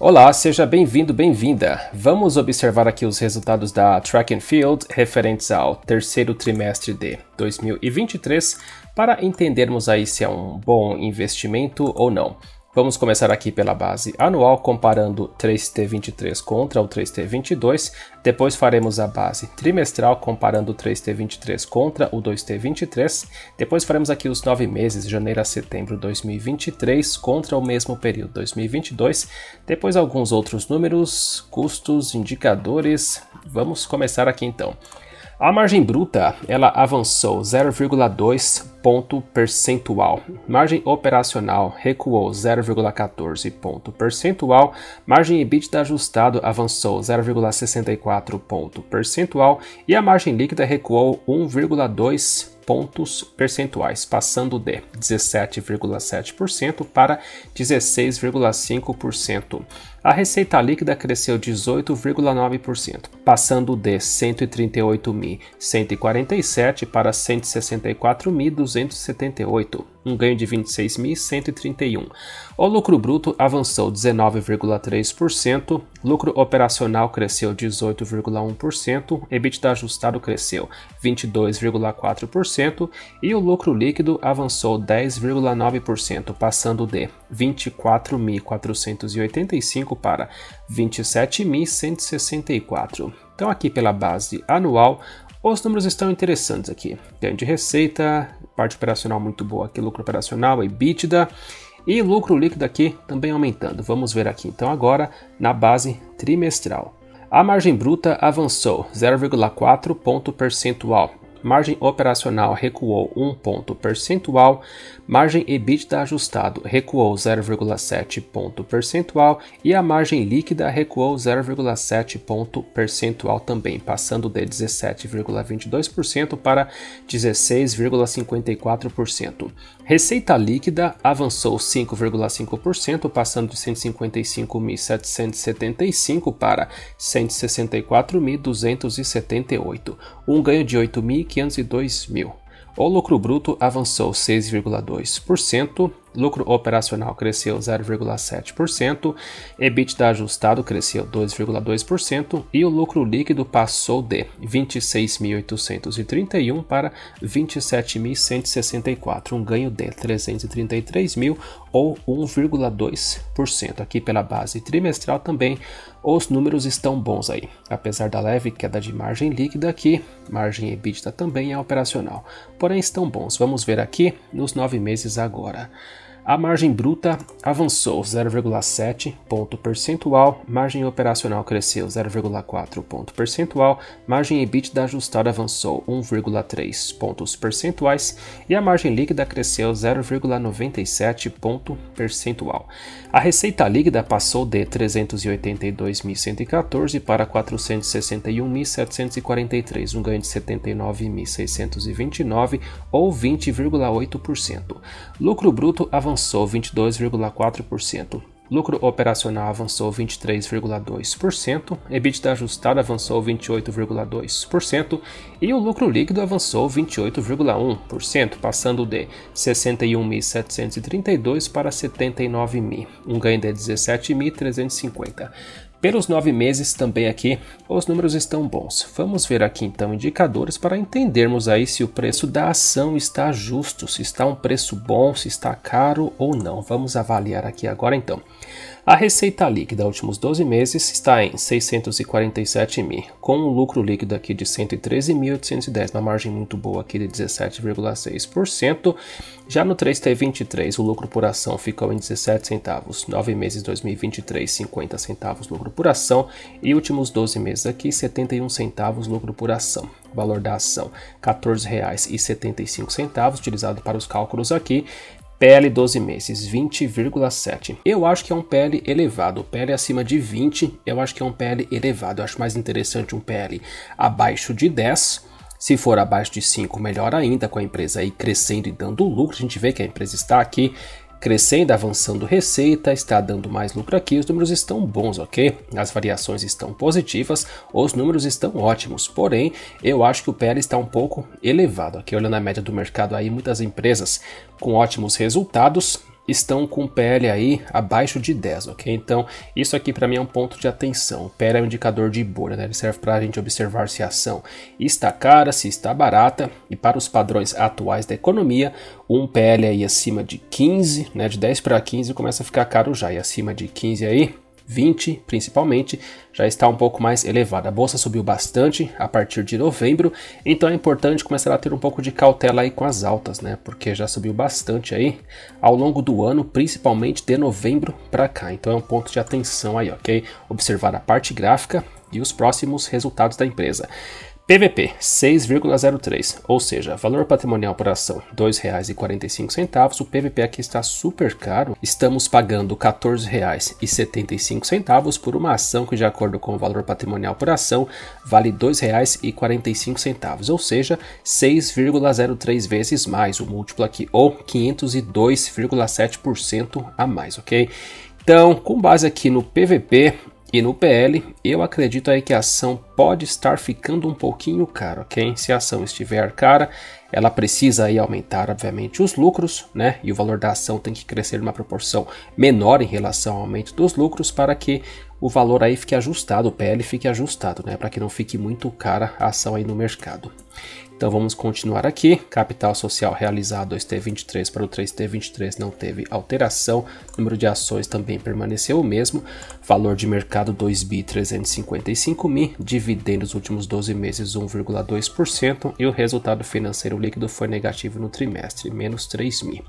Olá, seja bem-vindo, bem-vinda. Vamos observar aqui os resultados da Track and Field referentes ao terceiro trimestre de 2023 para entendermos aí se é um bom investimento ou não. Vamos começar aqui pela base anual, comparando 3T23 contra o 3T22. Depois faremos a base trimestral, comparando o 3T23 contra o 2T23. Depois faremos aqui os nove meses, janeiro a setembro 2023, contra o mesmo período 2022. Depois alguns outros números, custos, indicadores. Vamos começar aqui então. A margem bruta ela avançou 0,2 ponto percentual. Margem operacional recuou 0,14 ponto percentual. Margem EBITDA ajustado avançou 0,64 ponto percentual e a margem líquida recuou 1,2 pontos percentuais, passando de 17,7% para 16,5%. A receita líquida cresceu 18,9%, passando de 138.147 para 164.278 um ganho de 26.131. O lucro bruto avançou 19,3%, lucro operacional cresceu 18,1%, EBITDA ajustado cresceu 22,4% e o lucro líquido avançou 10,9%, passando de 24.485 para 27.164. Então aqui pela base anual, os números estão interessantes aqui. Ganho de receita, parte operacional muito boa aqui, lucro operacional, EBITDA. E lucro líquido aqui também aumentando. Vamos ver aqui então agora na base trimestral. A margem bruta avançou 0,4 ponto percentual margem operacional recuou 1 ponto percentual, margem EBITDA ajustado recuou 0,7 ponto percentual e a margem líquida recuou 0,7 ponto percentual também, passando de 17,22% para 16,54%. Receita líquida avançou 5,5%, passando de 155.775 para 164.278, um ganho de 8.502 mil. O lucro bruto avançou 6,2%, lucro operacional cresceu 0,7%, EBITDA ajustado cresceu 2,2% e o lucro líquido passou de 26.831 para 27.164, um ganho de 333 mil ou 1,2%. Aqui pela base trimestral também os números estão bons aí, apesar da leve queda de margem líquida aqui, margem EBITDA também é operacional, porém estão bons. Vamos ver aqui nos nove meses agora. A margem bruta avançou 0,7 ponto percentual, margem operacional cresceu 0,4 ponto percentual, margem EBITDA ajustada avançou 1,3 pontos percentuais e a margem líquida cresceu 0,97 ponto percentual. A receita líquida passou de 382.114 para 461.743, um ganho de 79.629 ou 20,8%. Lucro bruto avançou avançou 22,4%. Lucro operacional avançou 23,2%, EBITDA ajustado avançou 28,2% e o lucro líquido avançou 28,1%, passando de 61.732 para 79.000, um ganho de 17.350. Pelos nove meses também aqui, os números estão bons. Vamos ver aqui então indicadores para entendermos aí se o preço da ação está justo, se está um preço bom, se está caro ou não. Vamos avaliar aqui agora então. A receita líquida últimos 12 meses está em 647 mil, com um lucro líquido aqui de 113.810, uma margem muito boa aqui de 17,6%. Já no 3T23, o lucro por ação ficou em 17 centavos, 9 meses 2023, 50 centavos lucro por ação e últimos 12 meses aqui 71 centavos lucro por ação. Valor da ação R$ 14,75, utilizado para os cálculos aqui, PL 12 meses, 20,7. Eu acho que é um PL elevado. PL acima de 20, eu acho que é um PL elevado. Eu acho mais interessante um PL abaixo de 10. Se for abaixo de 5, melhor ainda, com a empresa aí crescendo e dando lucro. A gente vê que a empresa está aqui crescendo, avançando receita, está dando mais lucro aqui, os números estão bons, ok? As variações estão positivas, os números estão ótimos, porém, eu acho que o PL está um pouco elevado, aqui olhando a média do mercado aí, muitas empresas com ótimos resultados, estão com PL aí abaixo de 10, ok? Então, isso aqui para mim é um ponto de atenção. O é um indicador de bolha, né? Ele serve para a gente observar se a ação está cara, se está barata, e para os padrões atuais da economia, um PL aí acima de 15, né? De 10 para 15 começa a ficar caro já, e acima de 15 aí 20 principalmente, já está um pouco mais elevada. A bolsa subiu bastante a partir de novembro, então é importante começar a ter um pouco de cautela aí com as altas, né? Porque já subiu bastante aí ao longo do ano, principalmente de novembro para cá. Então é um ponto de atenção aí, ok? Observar a parte gráfica e os próximos resultados da empresa. PVP 6,03, ou seja, valor patrimonial por ação R$ 2,45. O PVP aqui está super caro. Estamos pagando R$ 14,75 por uma ação que, de acordo com o valor patrimonial por ação, vale R$ 2,45, ou seja, 6,03 vezes mais o múltiplo aqui, ou 502,7% a mais, ok? Então, com base aqui no PVP, e no PL, eu acredito aí que a ação pode estar ficando um pouquinho cara, ok? Se a ação estiver cara, ela precisa aí aumentar, obviamente, os lucros, né? E o valor da ação tem que crescer numa proporção menor em relação ao aumento dos lucros para que o valor aí fique ajustado, o PL fique ajustado, né? Para que não fique muito cara a ação aí no mercado. Então vamos continuar aqui. Capital social realizado 2T23 para o 3T23 não teve alteração. Número de ações também permaneceu o mesmo. Valor de mercado 2 bi 355 mil. Dividendo nos últimos 12 meses 1,2%. E o resultado financeiro líquido foi negativo no trimestre, menos 3 mil.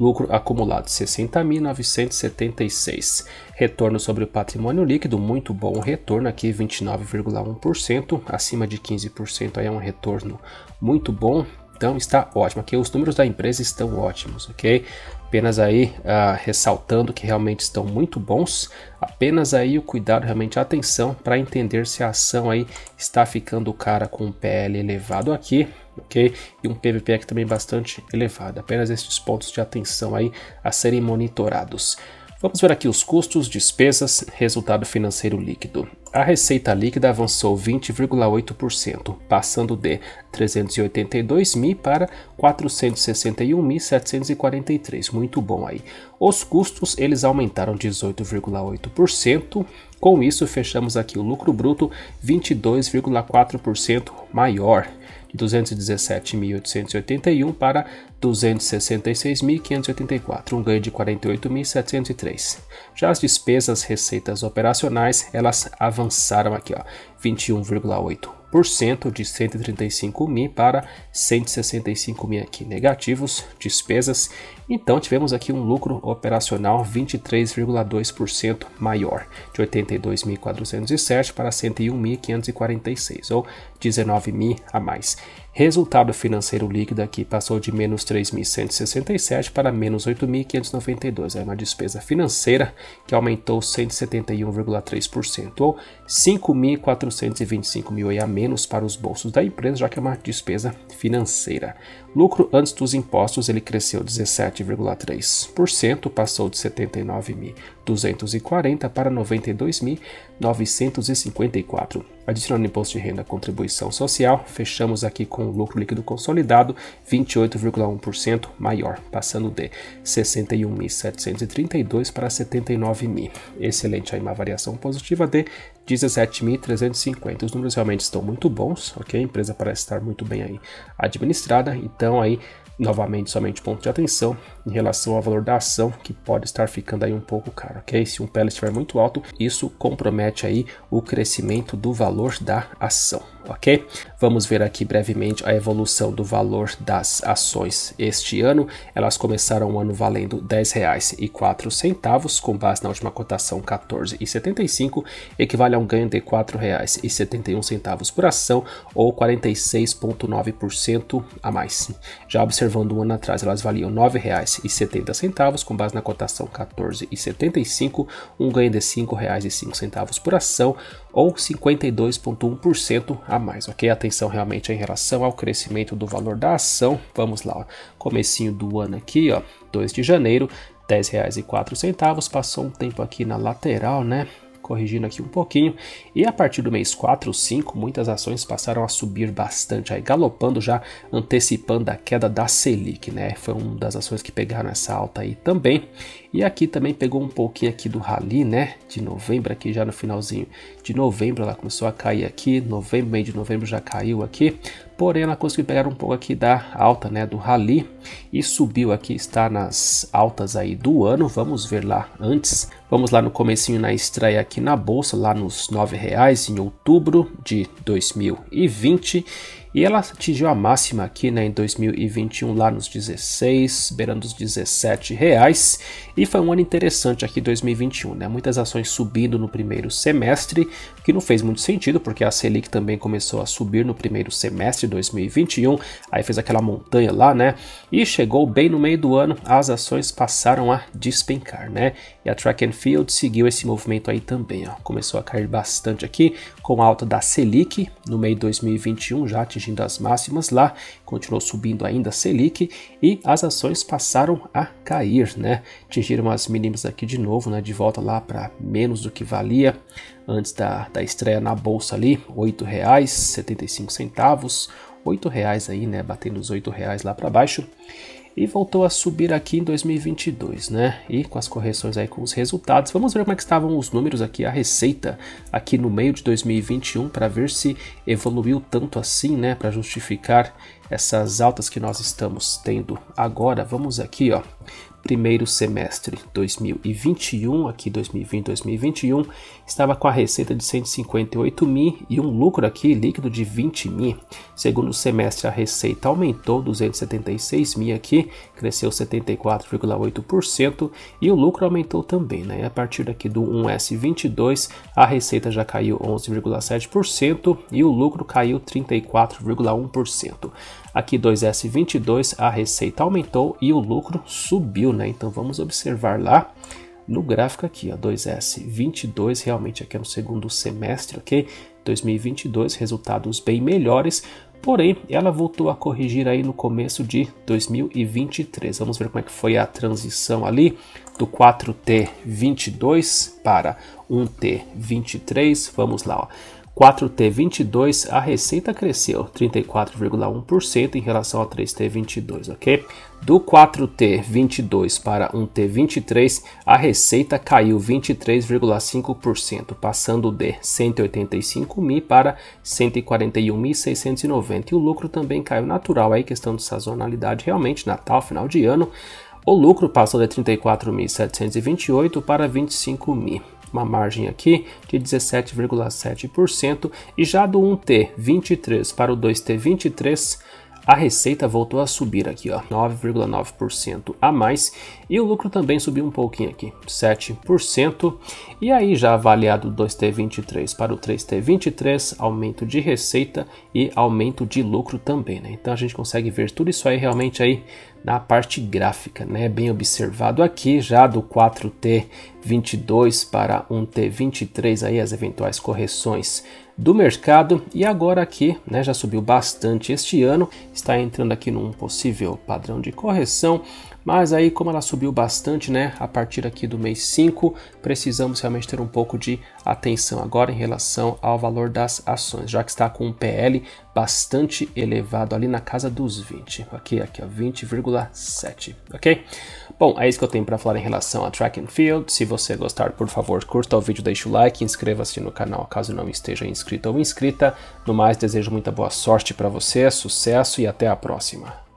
Lucro acumulado 60.976. Retorno sobre o patrimônio líquido, muito bom retorno aqui, 29,1%, acima de 15% aí é um retorno muito bom. Então está ótimo. Aqui os números da empresa estão ótimos, ok? Apenas aí uh, ressaltando que realmente estão muito bons. Apenas aí o cuidado, realmente a atenção para entender se a ação aí está ficando cara com um PL elevado aqui, ok? E um PVP aqui também bastante elevado. Apenas esses pontos de atenção aí a serem monitorados. Vamos ver aqui os custos, despesas, resultado financeiro líquido. A receita líquida avançou 20,8%, passando de 382 mil para 461.743. Muito bom aí. Os custos eles aumentaram 18,8%. Com isso, fechamos aqui o lucro bruto 22,4% maior 217.881 para 266.584, um ganho de 48.703. Já as despesas, receitas operacionais, elas avançaram aqui, ó, 21,8% de 135 mil para 165 mil aqui negativos, despesas. Então tivemos aqui um lucro operacional 23,2% maior, de 82.407 para 101.546, ou 19 mil a mais. Resultado financeiro líquido aqui passou de menos 3.167 para menos 8.592. É uma despesa financeira que aumentou 171,3%, ou 5.425 mil a menos para os bolsos da empresa, já que é uma despesa financeira. Lucro antes dos impostos ele cresceu 17,3%, passou de 79.240 para 92.954. Adicionando imposto de renda contribuição social, fechamos aqui com o lucro líquido consolidado 28,1% maior, passando de 61.732 para 79.000. Excelente aí uma variação positiva de 17.350. Os números realmente estão muito bons, ok? A empresa parece estar muito bem aí administrada, então aí novamente somente ponto de atenção em relação ao valor da ação que pode estar ficando aí um pouco caro, ok? Se um PL estiver muito alto, isso compromete aí o crescimento do valor da ação ok? Vamos ver aqui brevemente a evolução do valor das ações este ano. Elas começaram o ano valendo R$ 10,04, com base na última cotação R$ 14,75, equivale a um ganho de R$ 4,71 por ação, ou 46,9% a mais. Já observando um ano atrás, elas valiam R$ 9,70, com base na cotação R$ 14,75, um ganho de R$ 5,05 por ação, ou 52,1% a mais, ok? Atenção realmente em relação ao crescimento do valor da ação. Vamos lá, ó. comecinho do ano aqui, ó, 2 de janeiro, R$ 10,04, passou um tempo aqui na lateral, né? Corrigindo aqui um pouquinho. E a partir do mês 4, 5, muitas ações passaram a subir bastante, aí galopando já antecipando a queda da Selic, né? Foi uma das ações que pegaram essa alta aí também. E aqui também pegou um pouquinho aqui do rally, né? De novembro, aqui já no finalzinho de novembro, ela começou a cair aqui. Novembro, meio de novembro já caiu aqui. Porém, ela conseguiu pegar um pouco aqui da alta, né? Do rally e subiu aqui, está nas altas aí do ano. Vamos ver lá antes. Vamos lá no comecinho na estreia aqui na bolsa, lá nos R$ reais em outubro de 2020 e ela atingiu a máxima aqui né, em 2021 lá nos 16, beirando os 17 reais. E foi um ano interessante aqui 2021, né? Muitas ações subindo no primeiro semestre, que não fez muito sentido, porque a Selic também começou a subir no primeiro semestre de 2021, aí fez aquela montanha lá, né? E chegou bem no meio do ano, as ações passaram a despencar, né? E a Track and Field seguiu esse movimento aí também, ó. Começou a cair bastante aqui, com a alta da Selic no meio de 2021, já atingiu atingindo as máximas lá, continuou subindo ainda a Selic e as ações passaram a cair, né? Atingiram as mínimas aqui de novo, né? De volta lá para menos do que valia antes da, da estreia na bolsa ali, R$ 8,75, R$ 8,00 aí, né? Batendo os R$ 8,00 lá para baixo e voltou a subir aqui em 2022, né? E com as correções aí com os resultados, vamos ver como é que estavam os números aqui, a receita aqui no meio de 2021 para ver se evoluiu tanto assim, né? Para justificar essas altas que nós estamos tendo agora. Vamos aqui, ó primeiro semestre 2021, aqui 2020, 2021, estava com a receita de 158 mil e um lucro aqui líquido de 20 mil. Segundo semestre a receita aumentou 276 mil aqui, cresceu 74,8% e o lucro aumentou também, né? A partir daqui do 1S22 a receita já caiu 11,7% e o lucro caiu 34,1%. Aqui 2S22 a receita aumentou e o lucro subiu, né? Então vamos observar lá no gráfico aqui, ó, 2S22 realmente aqui é no segundo semestre, ok? 2022 resultados bem melhores, porém ela voltou a corrigir aí no começo de 2023. Vamos ver como é que foi a transição ali do 4T22 para 1T23. Vamos lá, ó. 4T22, a receita cresceu 34,1% em relação ao 3T22, ok? Do 4T22 para 1T23, a receita caiu 23,5%, passando de 185 mil para 141.690. E o lucro também caiu natural, aí questão de sazonalidade, realmente, Natal, final de ano. O lucro passou de 34.728 para 25 mil uma margem aqui de 17,7%, e já do 1T23 para o 2T23 a receita voltou a subir aqui, ó, 9,9% a mais, e o lucro também subiu um pouquinho aqui, 7%. E aí já avaliado 2T23 para o 3T23, aumento de receita e aumento de lucro também, né? Então a gente consegue ver tudo isso aí realmente aí na parte gráfica, né? Bem observado aqui, já do 4T22 para 1T23 aí as eventuais correções do mercado e agora aqui, né, já subiu bastante este ano, está entrando aqui num possível padrão de correção, mas aí como ela subiu bastante, né, a partir aqui do mês 5, precisamos realmente ter um pouco de atenção agora em relação ao valor das ações, já que está com um PL bastante elevado ali na casa dos 20, ok? Aqui, ó, 20,7, ok? Bom, é isso que eu tenho para falar em relação a Track and Field. Se você gostar, por favor, curta o vídeo, deixe o like, inscreva-se no canal caso não esteja inscrito ou inscrita. No mais, desejo muita boa sorte para você, sucesso e até a próxima.